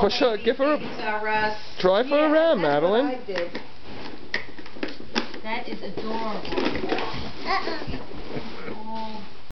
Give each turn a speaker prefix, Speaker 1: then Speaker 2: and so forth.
Speaker 1: Push her, give her a,
Speaker 2: Pizza, Russ.
Speaker 1: drive her
Speaker 2: Yeah,
Speaker 1: around, Madeline.
Speaker 3: That is adorable.